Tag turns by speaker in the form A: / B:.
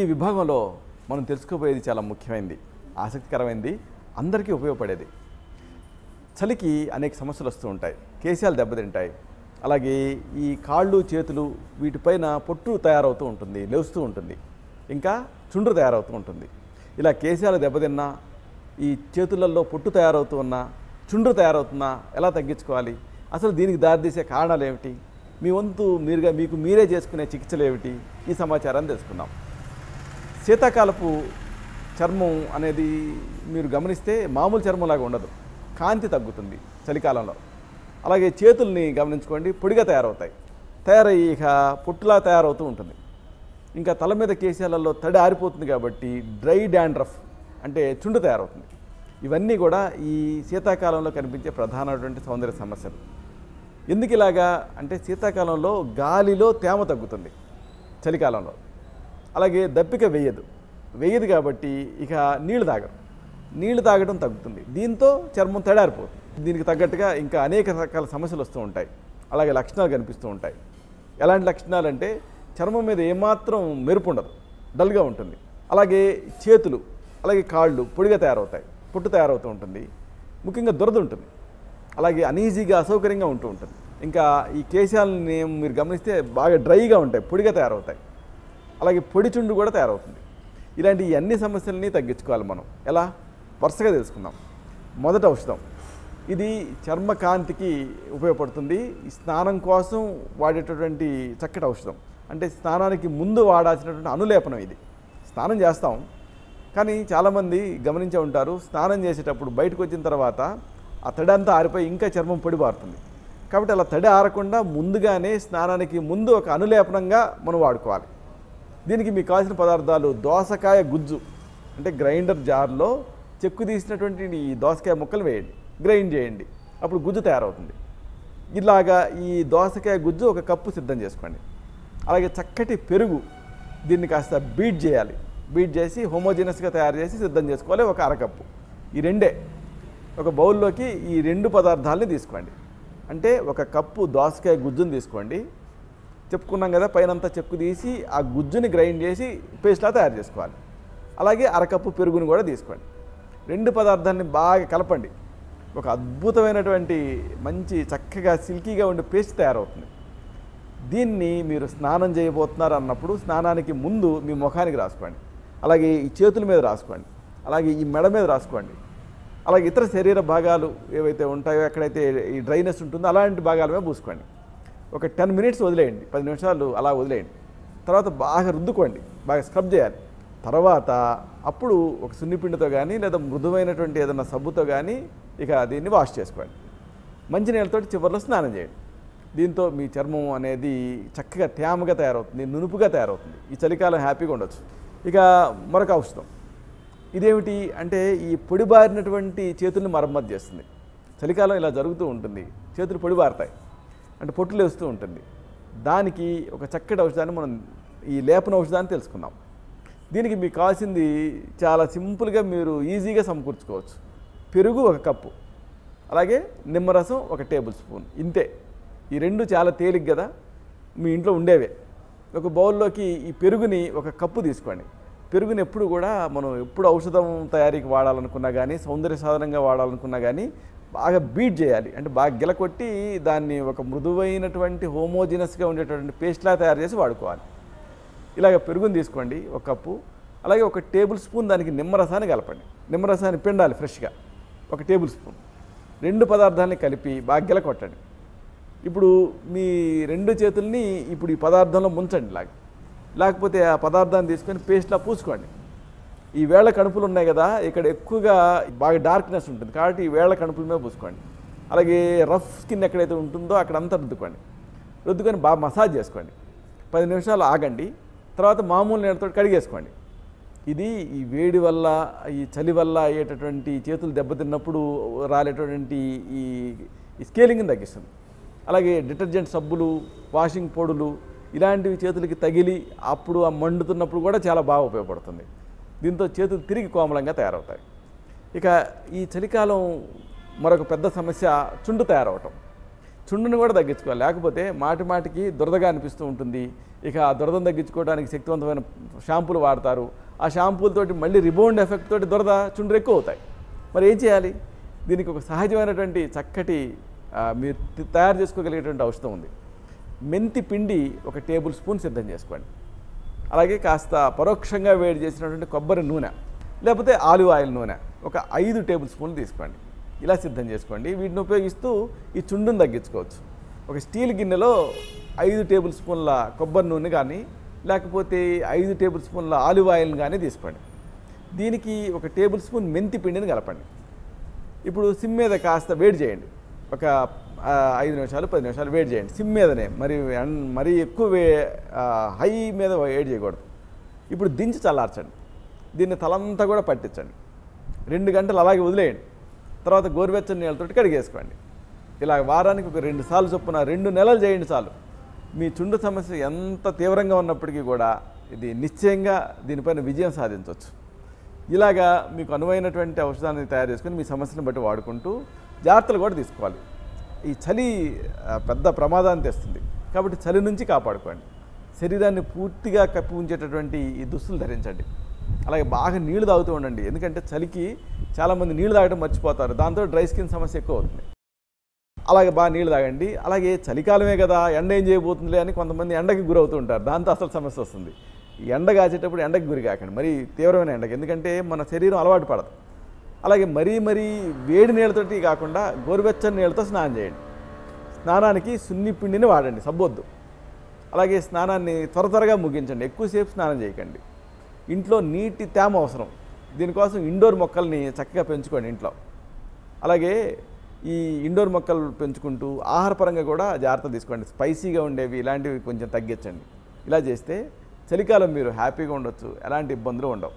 A: ఈ విభాగంలో మనం తెలుసుకోబోయేది చాలా ముఖ్యమైనది ఆసక్తికరమైనది అందరికీ ఉపయోగపడేది. చలికి అనేక సమస్యలు వస్తూ ఉంటాయి కేశాలు దెబ్బతింటాయి. అలాగే ఈ కాళ్ళు చేతులు వీటిపైన పొట్టు తయారవుతూ ఉంటుంది లేస్తూ ఉంటుంది. ఇంకా చుండ్రు తయారవుతూ ఉంటుంది. ఇలా కేశాలు దెబ్బతిన్నా ఈ చేతులలో పొట్టు తయారవుతూ ఉన్నా చుండ్రు తయారవుతున్నా ఎలా తగ్గించుకోవాలి? అసలు దీనికి దారితీసే కారణాలు ఏమిటి? మీ వంతు మీరుగా మీకు మీరే చేసుకునే చికిత్సలు ఏమిటి? ఈ సమాచారాన్ని తెలుసుకుందాం. శీతాకాలపు చర్మం అనేది మీరు గమనిస్తే మామూలు చర్మంలాగా ఉండదు. కాంతి తగ్గుతుంది చలికాలంలో. అలాగే చేతుల్ని గమనించుకోండి పొడిగా తయారవుతాయి. తయారయ్యి ఇక పొట్టులా తయారవుతూ ఉంటుంది. ఇంకా తల మీద కేశాలలో తడి ఆరిపోతుంది కాబట్టి డ్రై డాండ్రఫ్ అంటే చుండు తయారవుతుంది. ఇవన్నీ కూడా ఈ శీతాకాలంలో కనిపించే ప్రధానమైనటువంటి సౌందర్య సమస్యలు. ఎందుకు ఇలాగా? అంటే శీతాకాలంలో గాలిలో తేమ తగ్గుతుంది చలికాలంలో. అలాగే దప్పిక వేయదు. వేయదు కాబట్టి ఇక నీళ్ళు తాగరు. నీళ్ళు తాగడం తగ్గుతుంది. దీంతో చర్మం తడారిపోతుంది. దీనికి తగ్గట్టుగా ఇంకా అనేక రకాల సమస్యలు వస్తూ ఉంటాయి. అలాగే లక్షణాలు కనిపిస్తూ ఉంటాయి. ఎలాంటి లక్షణాలు అంటే చర్మం మీద ఏమాత్రం మెరుపు ఉండదు. డల్గా ఉంటుంది. అలాగే చేతులు అలాగే కాళ్ళు పొడిగా తయారవుతాయి. పుట్టు తయారవుతూ ఉంటుంది. ముఖ్యంగా దురద ఉంటుంది. అలాగే అనీజీగా అసౌకర్యంగా ఉంటూ ఉంటుంది. ఇంకా ఈ కేశాలని మీరు గమనిస్తే బాగా డ్రైగా ఉంటాయి. పొడిగా తయారవుతాయి. అలాగే పొడి చుండు కూడా తయారవుతుంది. ఇలాంటి అన్ని సమస్యలని తగ్గించుకోవాలి మనం. ఎలా? వరుసగా తెలుసుకుందాం. మొదట ఔషధం. ఇది చర్మ కాంతికి ఉపయోగపడుతుంది. స్నానం కోసం వాడేటటువంటి చక్కటి ఔషధం. అంటే స్నానానికి ముందు వాడాల్సినటువంటి అనులేపనం ఇది. స్నానం చేస్తాం. కానీ చాలామంది గమనించే ఉంటారు స్నానం చేసేటప్పుడు బయటకు వచ్చిన తర్వాత ఆ తడి అంతా ఆరిపోయి ఇంకా చర్మం పొడిబారుతుంది కాబట్టి అలా తడి ఆరకుండా ముందుగానే స్నానానికి ముందు ఒక అనులేపనంగా మనం వాడుకోవాలి. దీనికి మీకు కావాల్సిన పదార్థాలు దోసకాయ గుజ్జు. అంటే గ్రైండర్ జార్లో చెక్కు తీసినటువంటి ఈ దోసకాయ ముక్కలు వేయండి. గ్రైండ్ చేయండి. అప్పుడు గుజ్జు తయారవుతుంది. ఇలాగా ఈ దోసకాయ గుజ్జు ఒక కప్పు సిద్ధం చేసుకోండి. అలాగే చక్కటి పెరుగు దీన్ని కాస్త బీట్ చేయాలి. బీట్ చేసి హోమోజినస్గా తయారు చేసి సిద్ధం చేసుకోవాలి ఒక అరకప్పు. ఈ రెండే. ఒక బౌల్లోకి ఈ రెండు పదార్థాలని తీసుకోండి. అంటే ఒక కప్పు దోసకాయ గుజ్జుని తీసుకోండి. చెప్పుకున్నాం కదా పైన అంతా చెక్కు తీసి ఆ గుజ్జుని గ్రైండ్ చేసి పేస్ట్లా తయారు చేసుకోవాలి. అలాగే అరకప్పు పెరుగుని కూడా తీసుకోండి. రెండు పదార్థాన్ని బాగా కలపండి. ఒక అద్భుతమైనటువంటి మంచి చక్కగా సిల్కీగా ఉండే పేస్ట్ తయారవుతుంది. దీన్ని మీరు స్నానం చేయబోతున్నారు అన్నప్పుడు స్నానానికి ముందు మీ ముఖానికి రాసుకోండి. అలాగే ఈ చేతుల మీద రాసుకోండి. అలాగే ఈ మెడ మీద రాసుకోండి. అలాగే ఇతర శరీర భాగాలు ఏవైతే ఉంటాయో ఎక్కడైతే ఈ డ్రైనెస్ ఉంటుందో అలాంటి భాగాల మీద పూసుకోండి. ఒక టెన్ మినిట్స్ వదిలేయండి పది నిమిషాలు అలా వదిలేయండి. తర్వాత బాగా రుద్దుకోండి బాగా స్క్రబ్ చేయాలి. తర్వాత అప్పుడు ఒక సున్నిపిండితో కానీ లేదా మృదువైనటువంటి ఏదైనా సబ్బుతో కానీ ఇక దీన్ని వాష్ చేసుకోండి. మంచినీళ్ళతో చివరిలో స్నానం చేయండి. దీంతో మీ చర్మం అనేది చక్కగా తేమగా తయారవుతుంది నునుపుగా తయారవుతుంది. ఈ చలికాలం హ్యాపీగా ఉండొచ్చు. ఇక మరొక ఔషధం. ఇదేమిటి అంటే ఈ పొడిబారినటువంటి చేతుల్ని మరమ్మతు చేస్తుంది. చలికాలం ఇలా జరుగుతూ ఉంటుంది చేతులు పొడిబారుతాయి. అంటే పొట్టు లేస్తూ ఉంటుంది. దానికి ఒక చక్కటి ఔషధాన్ని మనం ఈ లేపన ఔషధాన్ని తెలుసుకుందాం. దీనికి మీకు కావాల్సింది చాలా సింపుల్గా మీరు ఈజీగా సమకూర్చుకోవచ్చు. పెరుగు ఒక కప్పు అలాగే నిమ్మరసం ఒక టేబుల్ స్పూన్ ఇంతే. ఈ రెండు చాలా తేలిక కదా మీ ఇంట్లో ఉండేవే. ఒక బౌల్లోకి ఈ పెరుగుని ఒక కప్పు తీసుకోండి. పెరుగుని ఎప్పుడు కూడా మనం ఎప్పుడు ఔషధం తయారీకి వాడాలనుకున్నా కానీ సౌందర్య సాధనంగా వాడాలనుకున్నా కానీ బాగా బీట్ చేయాలి. అంటే బాగా గిలకొట్టి దాన్ని ఒక మృదువైనటువంటి హోమోజినస్గా ఉండేటటువంటి పేస్ట్లా తయారు చేసి వాడుకోవాలి. ఇలాగ పెరుగుని తీసుకోండి ఒక కప్పు. అలాగే ఒక టేబుల్ స్పూన్ దానికి నిమ్మరసాన్ని కలపండి. నిమ్మరసాన్ని పిండాలి ఫ్రెష్గా. ఒక టేబుల్ స్పూన్. రెండు పదార్థాలని కలిపి బాగా గిలకొట్టండి. ఇప్పుడు మీ రెండు చేతుల్ని ఇప్పుడు ఈ పదార్థంలో ముంచండి లాగా లేకపోతే ఆ పదార్థాన్ని తీసుకొని పేస్ట్లా పూసుకోండి. ఈ వేళ్ళ కణుపులు ఉన్నాయి కదా ఇక్కడ ఎక్కువగా బాగా డార్క్నెస్ ఉంటుంది. కాబట్టి ఈ వేళ్ళ కణుపుల మీద పూసుకోండి. అలాగే రఫ్ స్కిన్ ఎక్కడైతే ఉంటుందో అక్కడ అంతా రుద్దుకోండి. రుద్దుకొని బాగా మసాజ్ చేసుకోండి. పది నిమిషాలు ఆగండి. తర్వాత మామూలు నీళ్ళతో కడిగేసుకోండి. ఇది ఈ వేడి వల్ల ఈ చలి వల్ల అయ్యేటటువంటి చేతులు దెబ్బతిన్నప్పుడు రాలేటటువంటి ఈ ఈ స్కేలింగ్ని తగ్గిస్తుంది. అలాగే డిటర్జెంట్ సబ్బులు వాషింగ్ పొడులు ఇలాంటివి చేతులకి తగిలి అప్పుడు ఆ మండుతున్నప్పుడు కూడా చాలా బాగా ఉపయోగపడుతుంది. దీంతో చేతులు తిరిగి కోమలంగా తయారవుతాయి. ఇక ఈ చలికాలం మరొక పెద్ద సమస్య చుండు తయారవటం. చుండును కూడా తగ్గించుకోవాలి. లేకపోతే మాటి మాటికి దురదగా అనిపిస్తూ ఉంటుంది. ఇక ఆ దురదను తగ్గించుకోవడానికి శక్తివంతమైన షాంపూలు వాడతారు. ఆ షాంపూలతోటి మళ్ళీ రిబౌండ్ ఎఫెక్ట్ తోటి దురద చుండ్రు ఎక్కువ అవుతాయి మరి ఏం చేయాలి? దీనికి ఒక సహజమైనటువంటి చక్కటి మీరు తయారు చేసుకోగలిగేటువంటి ఔషధం ఉంది. మెంతి పిండి ఒక టేబుల్ స్పూన్ సిద్ధం చేసుకోండి. అలాగే కాస్త పరోక్షంగా వేడి చేసినటువంటి కొబ్బరి నూనె లేకపోతే ఆలివ్ ఆయిల్ నూనె ఒక ఐదు టేబుల్ స్పూన్లు తీసుకోండి. ఇలా సిద్ధం చేసుకోండి. వీటిని ఉపయోగిస్తూ ఈ చుండును తగ్గించుకోవచ్చు. ఒక స్టీల్ గిన్నెలో ఐదు టేబుల్ స్పూన్ల కొబ్బరి నూనె కానీ లేకపోతే ఐదు టేబుల్ స్పూన్ల ఆలివ్ ఆయిల్ని కానీ తీసుకోండి. దీనికి ఒక టేబుల్ స్పూన్ మెంతి పిండిని కలపండి. ఇప్పుడు సిమ్ మీద కాస్త వేడి చేయండి. ఒక ఐదు నిమిషాలు పది నిమిషాలు వెయిట్ చేయండి. సిమ్ మీదనే. మరి మరీ ఎక్కువ వే హై మీద వెయిట్ చేయకూడదు. ఇప్పుడు దించి చల్లార్చండి. దీన్ని తలంతా కూడా పట్టించండి. రెండు గంటలు అలాగే వదిలేయండి. తర్వాత గోరువెచ్చని నీళ్ళతోటి కడిగేసుకోండి. ఇలా వారానికి ఒక రెండు సార్లు చొప్పున రెండు నెలలు చేయండి చాలు. మీ చుండు సమస్య ఎంత తీవ్రంగా ఉన్నప్పటికీ కూడా ఇది నిశ్చయంగా దీనిపైన విజయం సాధించవచ్చు. ఇలాగా మీకు అనువైనటువంటి ఔషధాన్ని తయారు చేసుకొని మీ సమస్యను బట్టి వాడుకుంటూ జాగ్రత్తలు కూడా తీసుకోవాలి. ఈ చలి పెద్ద ప్రమాదాన్ని తెస్తుంది. కాబట్టి చలి నుంచి కాపాడుకోండి. శరీరాన్ని పూర్తిగా కప్పి ఉంచేటటువంటి ఈ దుస్తులు ధరించండి. అలాగే బాగా నీళ్ళు తాగుతూ ఉండండి. ఎందుకంటే చలికి చాలామంది నీళ్ళు తాగడం మర్చిపోతారు. దాంతో డ్రై స్కిన్ సమస్య ఎక్కువ అవుతుంది. అలాగే బాగా నీళ్ళు తాగండి. అలాగే చలికాలమే కదా ఎండ ఏం చేయబోతుందిలే అని కొంతమంది ఎండకి గురవుతూ ఉంటారు. దాంతో అసలు సమస్య వస్తుంది. ఈ ఎండ కాచేటప్పుడు ఎండకి గురి కాకండి. మరి తీవ్రమైన ఎండకి. ఎందుకంటే మన శరీరం అలవాటు పడదు. అలాగే మరీ మరీ వేడి నీళ్ళతోటి కాకుండా గోరువెచ్చని నీళ్ళతో స్నానం చేయండి. స్నానానికి సున్ని పిండిని వాడండి సబ్బొద్దు. అలాగే స్నానాన్ని త్వర త్వరగా ముగించండి ఎక్కువసేపు స్నానం చేయకండి. ఇంట్లో నీటి తేమ అవసరం. దీనికోసం ఇండోర్ మొక్కల్ని చక్కగా పెంచుకోండి ఇంట్లో. అలాగే ఈ ఇండోర్ మొక్కలు పెంచుకుంటూ ఆహారపరంగా కూడా జాగ్రత్త తీసుకోండి. స్పైసీగా ఉండేవి ఇలాంటివి కొంచెం తగ్గించండి. ఇలా చేస్తే చలికాలం మీరు హ్యాపీగా ఉండొచ్చు ఎలాంటి ఇబ్బందులు ఉండవు.